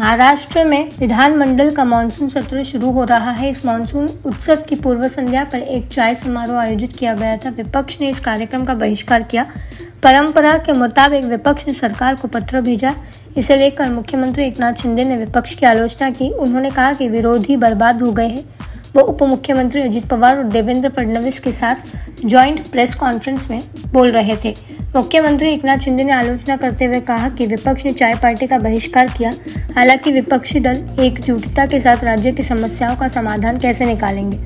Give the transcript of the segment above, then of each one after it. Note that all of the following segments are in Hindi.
महाराष्ट्र में विधानमंडल का मानसून सत्र शुरू हो रहा है। इस मानसून उत्सव की पूर्व संध्या पर एक चाय समारोह आयोजित किया गया था। विपक्ष ने इस कार्यक्रम का बहिष्कार किया। परंपरा के मुताबिक विपक्ष ने सरकार को पत्र भेजा। इसे लेकर मुख्यमंत्री एकनाथ शिंदे ने विपक्ष की आलोचना की। उन्होंने कहा कि विरोधी बर्बाद हो गए हैं। वो उप मुख्यमंत्री अजित पवार और देवेंद्र फडणवीस के साथ ज्वाइंट प्रेस कॉन्फ्रेंस में बोल रहे थे। मुख्यमंत्री एकनाथ शिंदे ने आलोचना करते हुए कहा कि विपक्ष ने चाय पार्टी का बहिष्कार किया। हालाँकि विपक्षी दल एकजुटता के साथ राज्य की समस्याओं का समाधान कैसे निकालेंगे?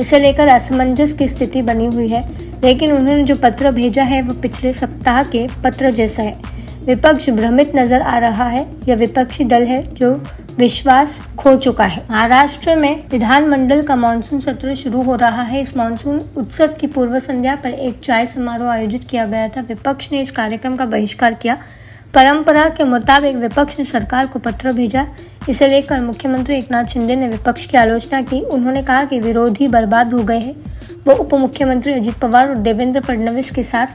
इसे लेकर असमंजस की स्थिति बनी हुई है, लेकिन उन्होंने जो पत्र भेजा है वो पिछले सप्ताह के पत्र जैसा है। विपक्ष भ्रमित नज़र आ रहा है यह विपक्षी दल है जो विश्वास खो चुका है। महाराष्ट्र में विधानमंडल का मानसून सत्र शुरू हो रहा है। इस मानसून उत्सव की पूर्व संध्या पर एक चाय समारोह आयोजित किया गया था। विपक्ष ने इस कार्यक्रम का बहिष्कार किया। परंपरा के मुताबिक विपक्ष ने सरकार को पत्र भेजा। इसे लेकर मुख्यमंत्री एकनाथ शिंदे ने विपक्ष की आलोचना की। उन्होंने कहा कि विरोधी बर्बाद हो गए हैं। वो उप मुख्यमंत्री अजित पवार और देवेंद्र फडणवीस के साथ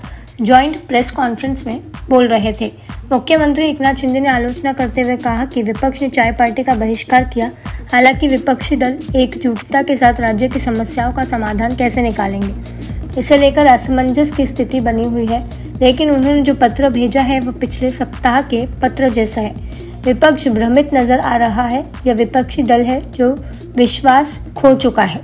ज्वाइंट प्रेस कॉन्फ्रेंस में बोल रहे थे। मुख्यमंत्री एकनाथ शिंदे ने आलोचना करते हुए कहा कि विपक्ष ने चाय पार्टी का बहिष्कार किया। हालाँकि विपक्षी दल एकजुटता के साथ राज्य की समस्याओं का समाधान कैसे निकालेंगे? इसे लेकर असमंजस की स्थिति बनी हुई है, लेकिन उन्होंने जो पत्र भेजा है वह पिछले सप्ताह के पत्र जैसा है। विपक्ष भ्रमित नज़र आ रहा है, यह विपक्षी दल है जो विश्वास खो चुका है।